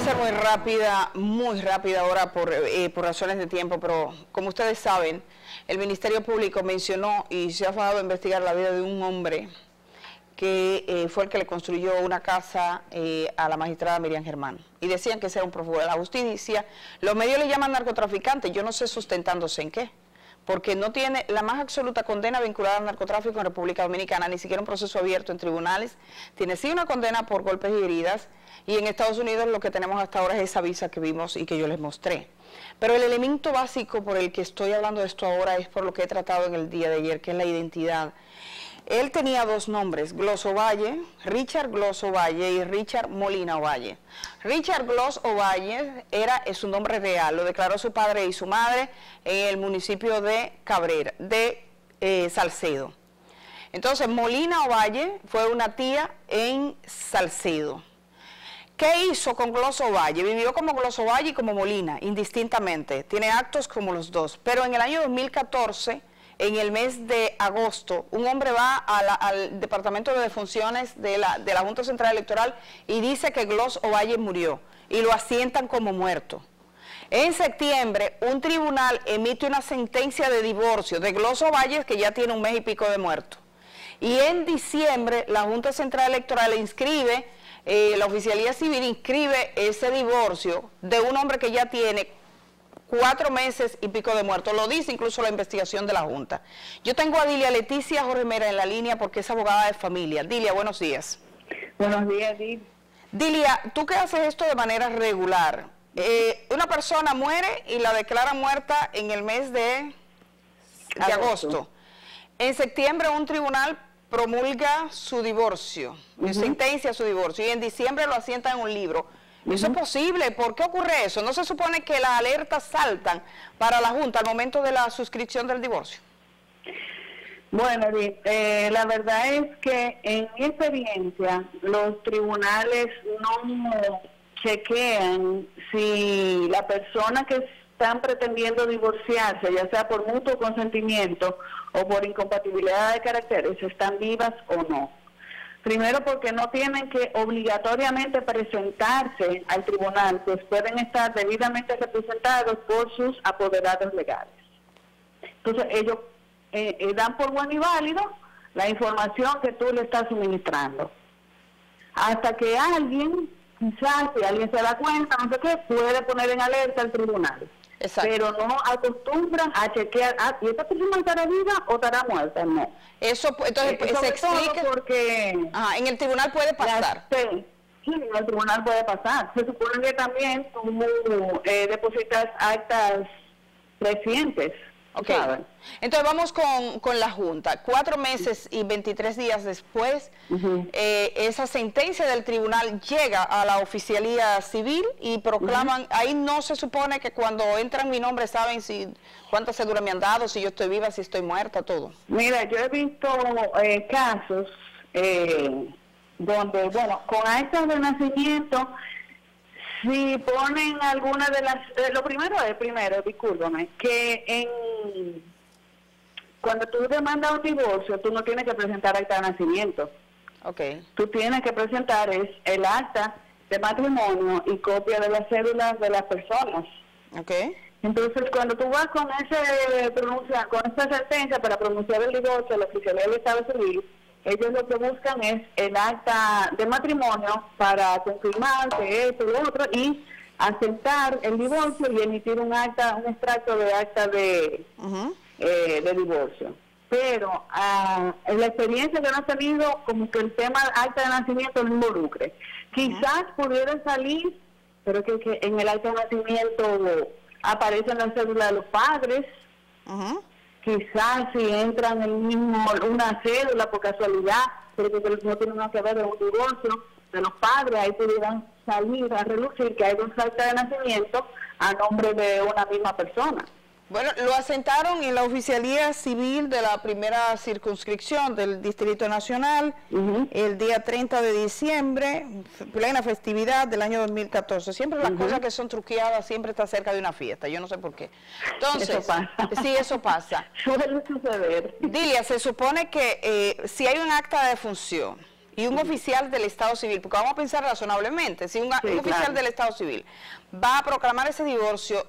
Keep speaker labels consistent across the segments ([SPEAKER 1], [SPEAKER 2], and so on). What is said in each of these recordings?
[SPEAKER 1] a ser muy rápida, muy rápida ahora por, eh, por razones de tiempo, pero como ustedes saben, el Ministerio Público mencionó y se ha fajado a investigar la vida de un hombre que eh, fue el que le construyó una casa eh, a la magistrada Miriam Germán. Y decían que ese era un prófugo de la justicia. Los medios le llaman narcotraficante, yo no sé sustentándose en qué porque no tiene la más absoluta condena vinculada al narcotráfico en República Dominicana, ni siquiera un proceso abierto en tribunales, tiene sí una condena por golpes y heridas, y en Estados Unidos lo que tenemos hasta ahora es esa visa que vimos y que yo les mostré. Pero el elemento básico por el que estoy hablando de esto ahora es por lo que he tratado en el día de ayer, que es la identidad. Él tenía dos nombres, Gloss Ovalle, Richard Gloss Ovalle y Richard Molina Ovalle. Richard Gloss Ovalle era su nombre real, lo declaró su padre y su madre en el municipio de Cabrera, de eh, Salcedo. Entonces, Molina Ovalle fue una tía en Salcedo. ¿Qué hizo con Gloso Valle? Vivió como Gloso Valle y como Molina, indistintamente. Tiene actos como los dos. Pero en el año 2014, en el mes de agosto, un hombre va al Departamento de Defunciones de la, de la Junta Central Electoral y dice que Gloso Valle murió y lo asientan como muerto. En septiembre, un tribunal emite una sentencia de divorcio de Gloso Valle, que ya tiene un mes y pico de muerto. Y en diciembre, la Junta Central Electoral inscribe eh, la oficialía civil inscribe ese divorcio de un hombre que ya tiene cuatro meses y pico de muerto. Lo dice incluso la investigación de la Junta. Yo tengo a Dilia Leticia Jorge Mera en la línea porque es abogada de familia. Dilia, buenos días.
[SPEAKER 2] Buenos días, Dilia.
[SPEAKER 1] Dilia, tú que haces esto de manera regular, eh, una persona muere y la declara muerta en el mes de, de agosto. En septiembre un tribunal promulga su divorcio, sentencia su divorcio, y en diciembre lo asienta en un libro. ¿Eso es posible? ¿Por qué ocurre eso? ¿No se supone que las alertas saltan para la Junta al momento de la suscripción del divorcio?
[SPEAKER 2] Bueno, eh, la verdad es que en mi experiencia los tribunales no chequean si la persona que están pretendiendo divorciarse, ya sea por mutuo consentimiento o por incompatibilidad de caracteres, están vivas o no. Primero porque no tienen que obligatoriamente presentarse al tribunal, pues pueden estar debidamente representados por sus apoderados legales. Entonces ellos eh, eh, dan por bueno y válido la información que tú le estás suministrando. Hasta que alguien, quizás si alguien se da cuenta, no sé qué, puede poner en alerta al tribunal. Pero no acostumbran a chequear, ah, ¿y esta persona estará viva o estará muerta? No.
[SPEAKER 1] Eso, entonces, eh, se explica.
[SPEAKER 2] porque.
[SPEAKER 1] en el tribunal puede pasar.
[SPEAKER 2] sí, en el tribunal puede pasar. Se supone que también tú eh, depositas actas recientes
[SPEAKER 1] Ok. Entonces vamos con, la Junta. Cuatro meses y 23 días después, eh, esa sentencia del tribunal llega a la oficialía civil y proclaman, ahí no se supone que cuando entran mi nombre saben si cuánta cédula me han dado, si yo estoy viva, si estoy muerta, todo.
[SPEAKER 2] Mira, yo he visto eh, casos eh, donde, bueno, con actas de nacimiento si ponen alguna de las... Eh, lo primero es, primero, discúlpame, que en cuando tú demandas un divorcio, tú no tienes que presentar acta de nacimiento.
[SPEAKER 1] Okay.
[SPEAKER 2] Tú tienes que presentar es el acta de matrimonio y copia de las cédulas de las personas.
[SPEAKER 1] Okay.
[SPEAKER 2] Entonces, cuando tú vas con ese pronuncia, con esa sentencia para pronunciar el divorcio, la oficialidad del Estado Civil, ellos lo que buscan es el acta de matrimonio para confirmar que esto y lo otro y aceptar el divorcio y emitir un acta, un extracto de acta de, eh, de divorcio. Pero ah, en la experiencia que han tenido, como que el tema acta de nacimiento no involucre. Quizás pudiera salir, pero que, en el acta de nacimiento aparecen las cédulas de los padres, quizás si entran en el mismo, una cédula por casualidad, pero que no tiene nada que ver con un divorcio de los padres, ahí pudieran salir a relucir que hay dos actas de nacimiento a nombre de una misma persona.
[SPEAKER 1] Bueno, lo asentaron en la oficialía civil de la primera circunscripción del Distrito Nacional el día 30 de diciembre, plena festividad del año 2014. Siempre las cosas que son truqueadas siempre está cerca de una fiesta, yo no sé por qué. Entonces,
[SPEAKER 2] eso pasa.
[SPEAKER 1] sí, eso pasa.
[SPEAKER 2] Suele suceder.
[SPEAKER 1] Dilia, se supone que eh, si hay un acta de función y un oficial del Estado Civil, porque vamos a pensar razonablemente, si un, oficial del Estado Civil va a proclamar ese divorcio,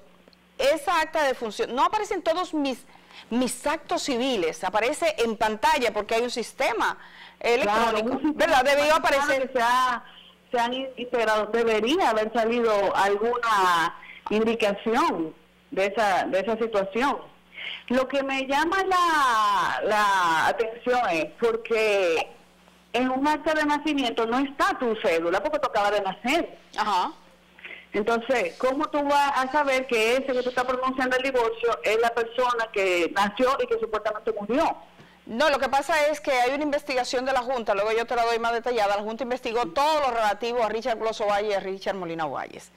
[SPEAKER 1] esa acta de función, no aparecen todos mis, mis actos civiles, aparece en pantalla porque hay un sistema electrónico, ¿verdad? Debió aparecer...
[SPEAKER 2] Se, han integrado, debería haber salido alguna indicación de esa, de esa situación. Lo que me llama la, la atención es porque en un acta de nacimiento no está tu cédula porque tú acabas de nacer. Ajá. Entonces, ¿cómo tú vas a saber que ese que tú estás pronunciando el divorcio es la persona que nació y que supuestamente murió?
[SPEAKER 1] No, lo que pasa es que hay una investigación de la Junta, luego yo te la doy más detallada, la Junta investigó todo lo relativo a Richard Glosso Valle y a Richard Molina Valles.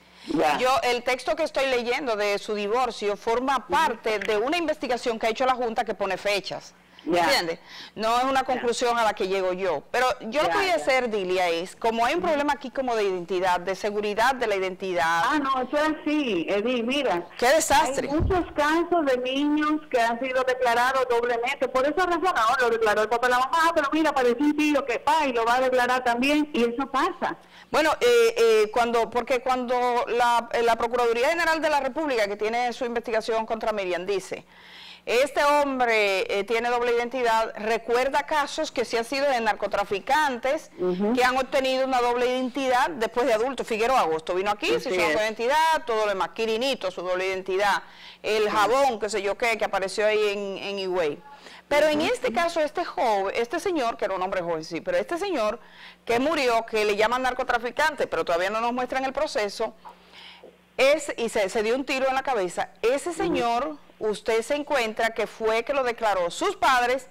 [SPEAKER 1] Yo, el texto que estoy leyendo de su divorcio forma parte de una investigación que ha hecho la Junta que pone fechas. ¿Entiendes? No es una conclusión a la que llego yo. Pero yo lo que voy a hacer, Dilia, es, como hay un problema aquí como de identidad, de seguridad de la identidad.
[SPEAKER 2] Ah, no, eso es así, Edith, mira.
[SPEAKER 1] Qué desastre.
[SPEAKER 2] Hay muchos casos de niños que han sido declarados doblemente. Por esa razón ahora lo declaró el papá de la mamá, ah, pero mira, parece un tío que va y lo va a declarar también, y eso pasa.
[SPEAKER 1] Bueno, eh, eh, cuando, porque cuando la, la Procuraduría General de la República, que tiene su investigación contra Miriam, dice este hombre eh, tiene doble identidad, recuerda casos que sí han sido de narcotraficantes que han obtenido una doble identidad después de adultos. Figueroa Agosto vino aquí, se hizo doble identidad, todo lo demás, Quirinito, su doble identidad, el jabón, qué sé yo qué, que apareció ahí en, en Higüey. Pero en este caso, este joven, este señor, que era un hombre joven, sí, pero este señor que murió, que le llaman narcotraficante, pero todavía no nos muestran el proceso, es, y se, se dio un tiro en la cabeza, ese señor usted se encuentra que fue que lo declaró sus padres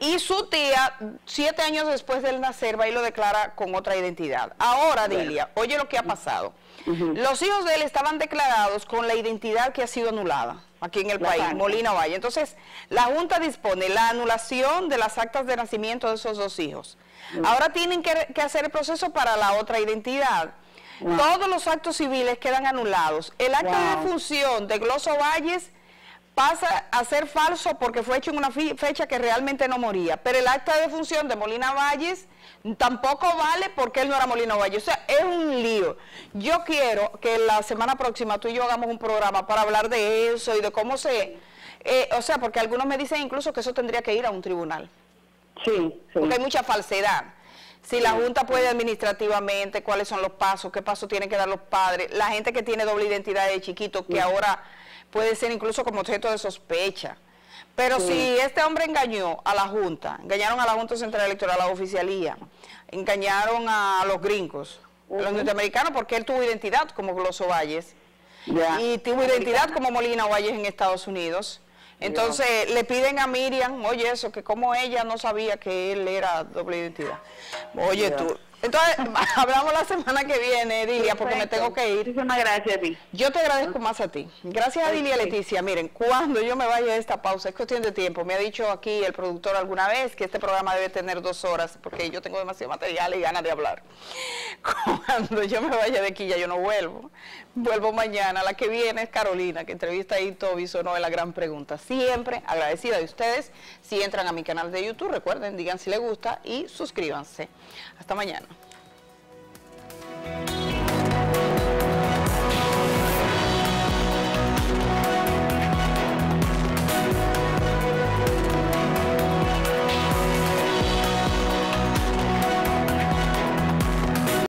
[SPEAKER 1] y su tía, siete años después del nacer, va y lo declara con otra identidad. Ahora, Dilia, oye lo que ha pasado. Los hijos de él estaban declarados con la identidad que ha sido anulada aquí en el país, Molina Valle. Entonces, la Junta dispone la anulación de las actas de nacimiento de esos dos hijos. Ahora tienen que, hacer el proceso para la otra identidad. Todos los actos civiles quedan anulados. El acta de función de Gloso Valles pasa a ser falso porque fue hecho en una fecha que realmente no moría. Pero el acta de función de Molina Valles tampoco vale porque él no era Molina Valles. O sea, es un lío. Yo quiero que la semana próxima tú y yo hagamos un programa para hablar de eso y de cómo se... Eh, o sea, porque algunos me dicen incluso que eso tendría que ir a un tribunal.
[SPEAKER 2] Sí, sí.
[SPEAKER 1] Porque hay mucha falsedad. Si la Junta puede administrativamente, cuáles son los pasos, qué pasos tienen que dar los padres, la gente que tiene doble identidad de chiquito, que ahora puede ser incluso como objeto de sospecha. Pero si este hombre engañó a la Junta, engañaron a la Junta Central Electoral, a la oficialía, engañaron a los gringos, a los norteamericanos, porque él tuvo identidad como Gloso Valles, y tuvo identidad como Molina Valles en Estados Unidos. Entonces le piden a Miriam, oye eso, que como ella no sabía que él era doble identidad. Oye tú, entonces, hablamos la semana que viene, Dilia, porque me tengo que ir.
[SPEAKER 2] Muchísimas gracias a ti.
[SPEAKER 1] Yo te agradezco más a ti. Gracias a Dilia Leticia. Miren, cuando yo me vaya de esta pausa, es cuestión de tiempo. Me ha dicho aquí el productor alguna vez que este programa debe tener dos horas, porque yo tengo demasiado material y ganas de hablar. Cuando yo me vaya de aquí, ya yo no vuelvo. Vuelvo mañana. La que viene es Carolina, que entrevista a Ito no es la gran pregunta. Siempre agradecida de ustedes. Si entran a mi canal de YouTube, recuerden, digan si les gusta y suscríbanse. Hasta mañana. you